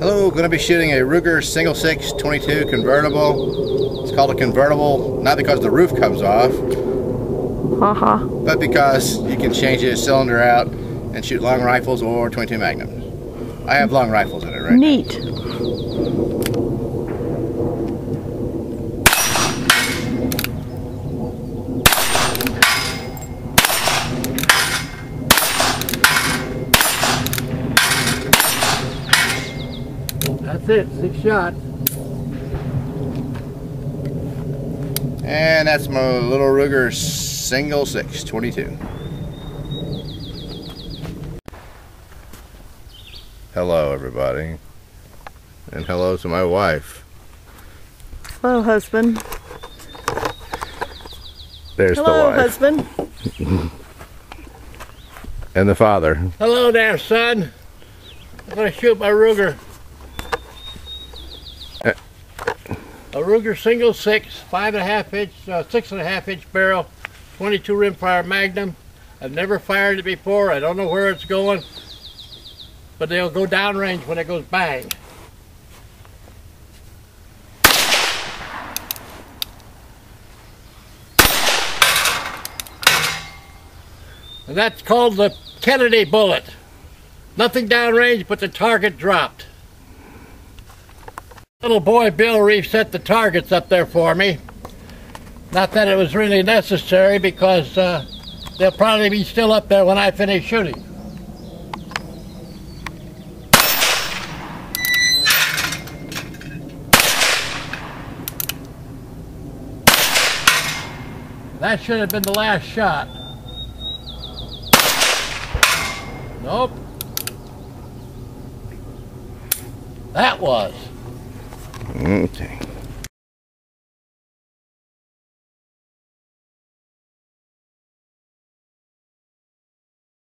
Hello, going to be shooting a Ruger Single Six 22 convertible. It's called a convertible not because the roof comes off, Uh-huh. but because you can change the cylinder out and shoot long rifles or 22 magnums. I have long rifles in it right now. That's it, six shots. And that's my little Ruger Single Six 22. Hello, everybody. And hello to my wife. Hello, husband. There's Hello, the wife. husband. And the father. Hello there, son. I'm gonna shoot my Ruger. Uh. A Ruger single six, five and a half inch, uh, six and a half inch barrel, 22 rimfire Magnum. I've never fired it before. I don't know where it's going, but they'll go downrange when it goes bang. And that's called the Kennedy bullet. Nothing downrange, but the target dropped. Little boy Bill reset the targets up there for me. Not that it was really necessary because uh, they'll probably be still up there when I finish shooting. That should have been the last shot. Nope. That was. Okay.